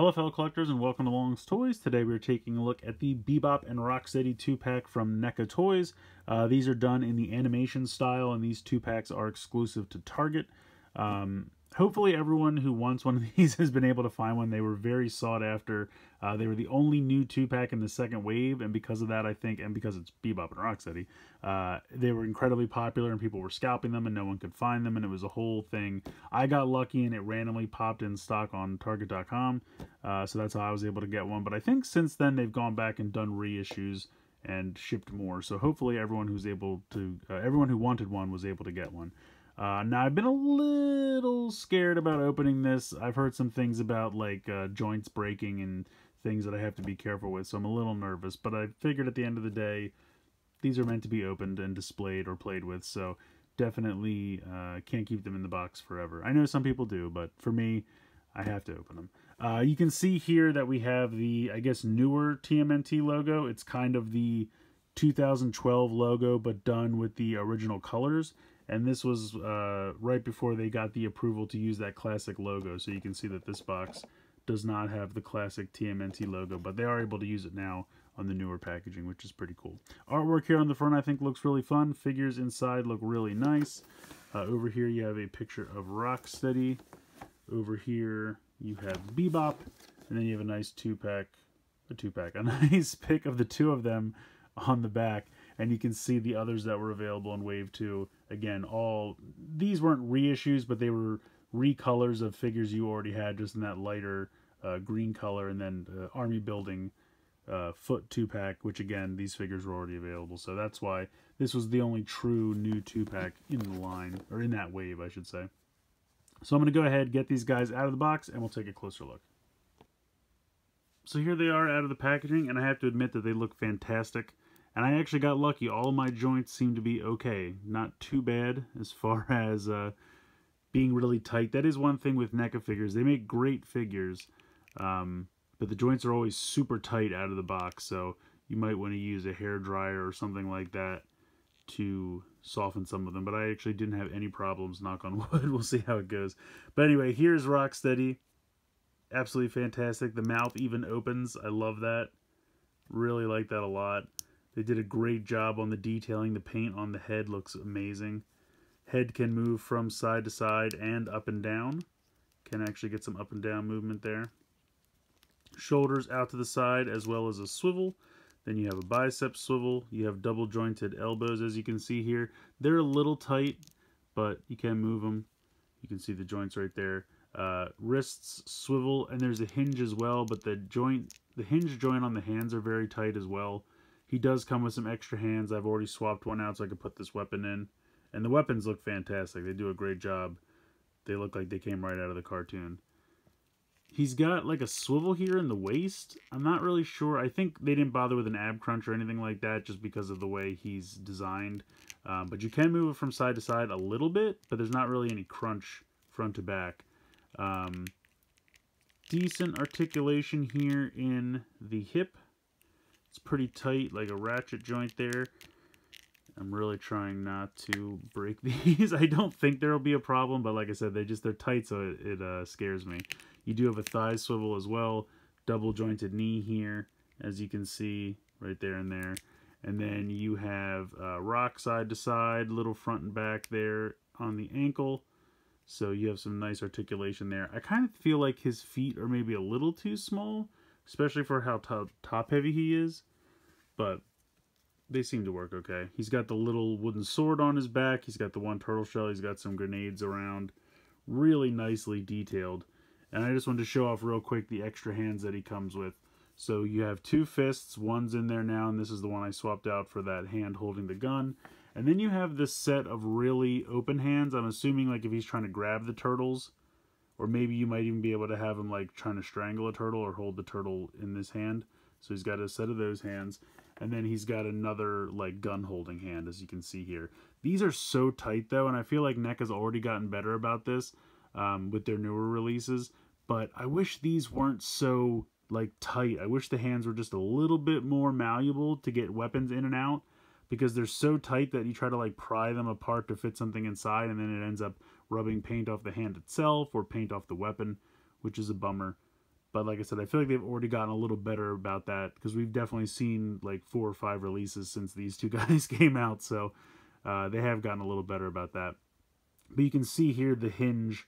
Hello fellow collectors and welcome to Long's Toys. Today we're taking a look at the Bebop and Rocksteady 2-pack from NECA Toys. Uh, these are done in the animation style and these 2-packs are exclusive to Target. Um, hopefully everyone who wants one of these has been able to find one. They were very sought after. Uh, they were the only new two-pack in the second wave, and because of that, I think, and because it's Bebop and Rocksteady, uh, they were incredibly popular, and people were scalping them, and no one could find them, and it was a whole thing. I got lucky, and it randomly popped in stock on Target.com, uh, so that's how I was able to get one. But I think since then, they've gone back and done reissues and shipped more. So hopefully everyone who's able to, uh, everyone who wanted one was able to get one. Uh, now, I've been a little scared about opening this. I've heard some things about, like, uh, joints breaking and things that I have to be careful with, so I'm a little nervous. But I figured at the end of the day, these are meant to be opened and displayed or played with, so definitely uh, can't keep them in the box forever. I know some people do, but for me, I have to open them. Uh, you can see here that we have the, I guess, newer TMNT logo. It's kind of the 2012 logo, but done with the original colors and this was uh, right before they got the approval to use that classic logo. So you can see that this box does not have the classic TMNT logo but they are able to use it now on the newer packaging which is pretty cool. Artwork here on the front I think looks really fun. Figures inside look really nice. Uh, over here you have a picture of Rocksteady. Over here you have Bebop. And then you have a nice two-pack a two-pack a nice pic of the two of them on the back and you can see the others that were available in Wave 2. Again, all these weren't reissues, but they were recolors of figures you already had, just in that lighter uh, green color, and then uh, Army Building uh, Foot 2-pack, which again, these figures were already available. So that's why this was the only true new 2-pack in the line, or in that wave, I should say. So I'm to go ahead, get these guys out of the box, and we'll take a closer look. So here they are out of the packaging, and I have to admit that they look fantastic. And I actually got lucky. All my joints seem to be okay. Not too bad as far as uh, being really tight. That is one thing with NECA figures. They make great figures, um, but the joints are always super tight out of the box. So you might want to use a hair dryer or something like that to soften some of them. But I actually didn't have any problems, knock on wood. we'll see how it goes. But anyway, here's Rocksteady. Absolutely fantastic. The mouth even opens. I love that. Really like that a lot. They did a great job on the detailing. The paint on the head looks amazing. Head can move from side to side and up and down. Can actually get some up and down movement there. Shoulders out to the side as well as a swivel. Then you have a bicep swivel. You have double jointed elbows as you can see here. They're a little tight, but you can move them. You can see the joints right there. Uh, wrists swivel and there's a hinge as well, but the joint, the hinge joint on the hands are very tight as well. He does come with some extra hands. I've already swapped one out so I could put this weapon in. And the weapons look fantastic. They do a great job. They look like they came right out of the cartoon. He's got like a swivel here in the waist. I'm not really sure. I think they didn't bother with an ab crunch or anything like that just because of the way he's designed. Um, but you can move it from side to side a little bit, but there's not really any crunch front to back. Um, decent articulation here in the hip it's pretty tight, like a ratchet joint there. I'm really trying not to break these. I don't think there'll be a problem, but like I said, they just they're tight, so it, it uh, scares me. You do have a thigh swivel as well, double jointed knee here, as you can see right there and there. And then you have uh, rock side to side, little front and back there on the ankle. So you have some nice articulation there. I kind of feel like his feet are maybe a little too small especially for how top heavy he is. But they seem to work okay. He's got the little wooden sword on his back. He's got the one turtle shell. He's got some grenades around. Really nicely detailed. And I just wanted to show off real quick the extra hands that he comes with. So you have two fists. One's in there now, and this is the one I swapped out for that hand holding the gun. And then you have this set of really open hands. I'm assuming like if he's trying to grab the turtles, or maybe you might even be able to have him like trying to strangle a turtle or hold the turtle in this hand. So he's got a set of those hands. And then he's got another like gun holding hand as you can see here. These are so tight though. And I feel like NECA has already gotten better about this um, with their newer releases. But I wish these weren't so like tight. I wish the hands were just a little bit more malleable to get weapons in and out because they're so tight that you try to like pry them apart to fit something inside and then it ends up rubbing paint off the hand itself or paint off the weapon, which is a bummer. But like I said, I feel like they've already gotten a little better about that because we've definitely seen like four or five releases since these two guys came out. So uh, they have gotten a little better about that. But you can see here the hinge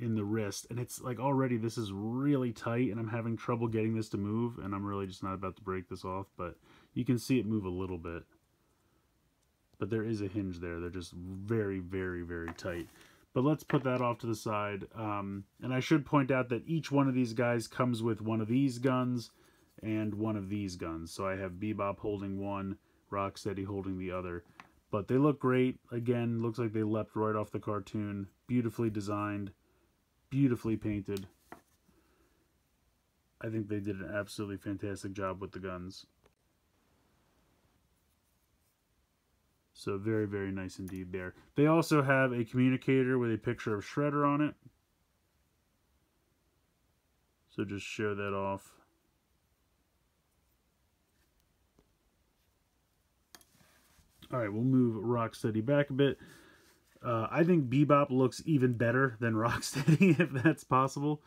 in the wrist and it's like already this is really tight and I'm having trouble getting this to move and I'm really just not about to break this off but you can see it move a little bit but there is a hinge there they're just very very very tight but let's put that off to the side. Um, and I should point out that each one of these guys comes with one of these guns and one of these guns. So I have Bebop holding one Rocksteady holding the other. But they look great. Again looks like they leapt right off the cartoon. Beautifully designed. Beautifully painted. I think they did an absolutely fantastic job with the guns. So very, very nice indeed there. They also have a communicator with a picture of Shredder on it. So just show that off. All right, we'll move Rocksteady back a bit. Uh, I think Bebop looks even better than Rocksteady, if that's possible.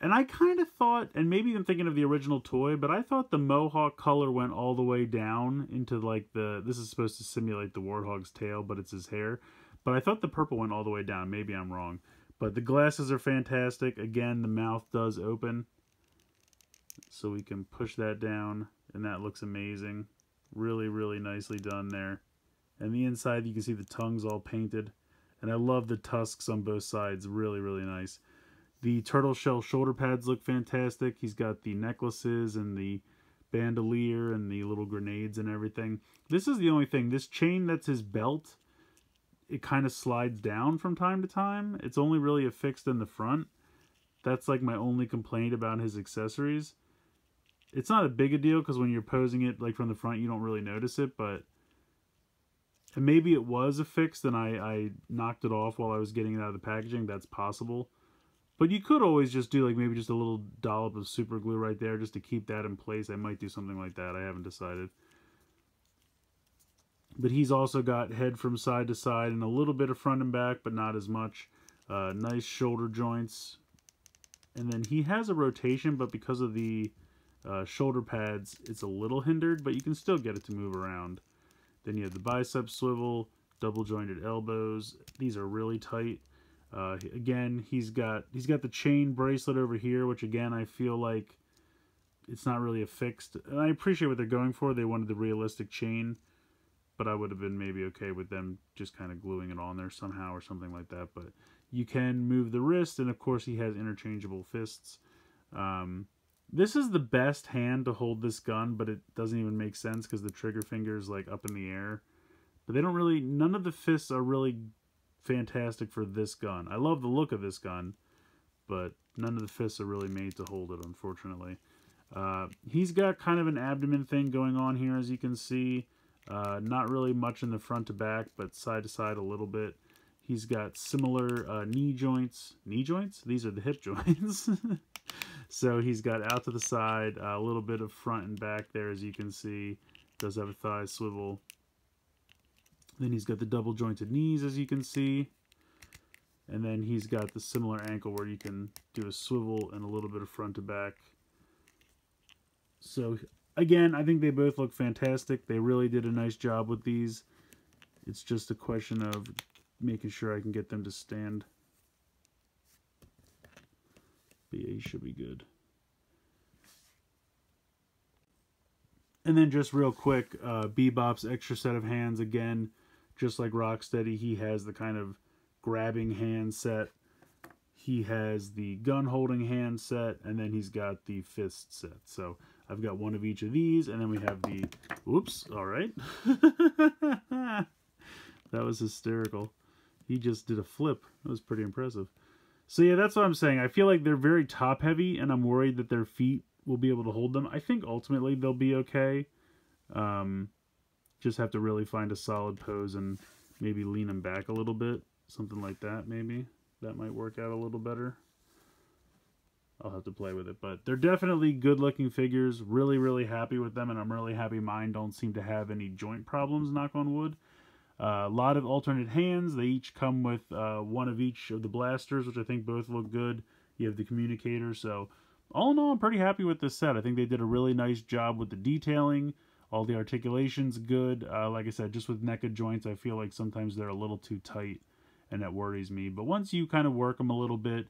And I kind of thought, and maybe I'm thinking of the original toy, but I thought the Mohawk color went all the way down into like the, this is supposed to simulate the Warthog's tail, but it's his hair. But I thought the purple went all the way down. Maybe I'm wrong. But the glasses are fantastic. Again, the mouth does open. So we can push that down, and that looks amazing. Really, really nicely done there. And the inside, you can see the tongue's all painted. And I love the tusks on both sides. Really, really nice. The turtle shell shoulder pads look fantastic. He's got the necklaces and the bandolier and the little grenades and everything. This is the only thing. This chain that's his belt, it kind of slides down from time to time. It's only really affixed in the front. That's like my only complaint about his accessories. It's not a big a deal because when you're posing it like from the front, you don't really notice it, but and maybe it was affixed and I, I knocked it off while I was getting it out of the packaging. That's possible. But you could always just do like maybe just a little dollop of super glue right there just to keep that in place. I might do something like that. I haven't decided. But he's also got head from side to side and a little bit of front and back, but not as much. Uh, nice shoulder joints. And then he has a rotation, but because of the uh, shoulder pads, it's a little hindered, but you can still get it to move around. Then you have the bicep swivel, double jointed elbows. These are really tight. Uh, again, he's got he's got the chain bracelet over here, which again I feel like it's not really affixed. And I appreciate what they're going for. They wanted the realistic chain, but I would have been maybe okay with them just kind of gluing it on there somehow or something like that. But you can move the wrist, and of course he has interchangeable fists. Um, this is the best hand to hold this gun, but it doesn't even make sense because the trigger finger is like up in the air. But they don't really, none of the fists are really fantastic for this gun. I love the look of this gun, but none of the fists are really made to hold it, unfortunately. Uh, he's got kind of an abdomen thing going on here, as you can see. Uh, not really much in the front to back, but side to side a little bit. He's got similar uh, knee joints. Knee joints? These are the hip joints. So he's got out to the side, a little bit of front and back there, as you can see. Does have a thigh swivel. Then he's got the double jointed knees, as you can see. And then he's got the similar ankle where you can do a swivel and a little bit of front to back. So again, I think they both look fantastic. They really did a nice job with these. It's just a question of making sure I can get them to stand. BA should be good. And then just real quick, uh, Bebop's extra set of hands again, just like Rocksteady, he has the kind of grabbing hand set. He has the gun holding hand set, and then he's got the fist set. So I've got one of each of these, and then we have the, Oops, all right. that was hysterical. He just did a flip. That was pretty impressive. So yeah, that's what I'm saying. I feel like they're very top heavy, and I'm worried that their feet will be able to hold them. I think ultimately they'll be okay. Um, just have to really find a solid pose and maybe lean them back a little bit. Something like that, maybe. That might work out a little better. I'll have to play with it. But they're definitely good-looking figures. Really, really happy with them, and I'm really happy mine don't seem to have any joint problems, knock on wood. Uh, a lot of alternate hands. They each come with uh, one of each of the blasters, which I think both look good. You have the communicator, so all in all, I'm pretty happy with this set. I think they did a really nice job with the detailing. All the articulation's good. Uh, like I said, just with NECA joints, I feel like sometimes they're a little too tight, and that worries me. But once you kind of work them a little bit,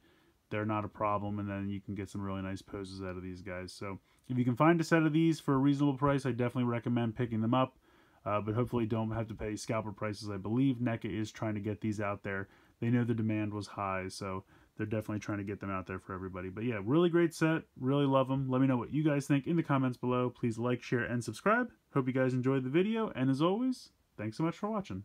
they're not a problem, and then you can get some really nice poses out of these guys. So if you can find a set of these for a reasonable price, I definitely recommend picking them up. Uh, but hopefully don't have to pay scalper prices. I believe NECA is trying to get these out there. They know the demand was high, so they're definitely trying to get them out there for everybody. But yeah, really great set. Really love them. Let me know what you guys think in the comments below. Please like, share, and subscribe. Hope you guys enjoyed the video. And as always, thanks so much for watching.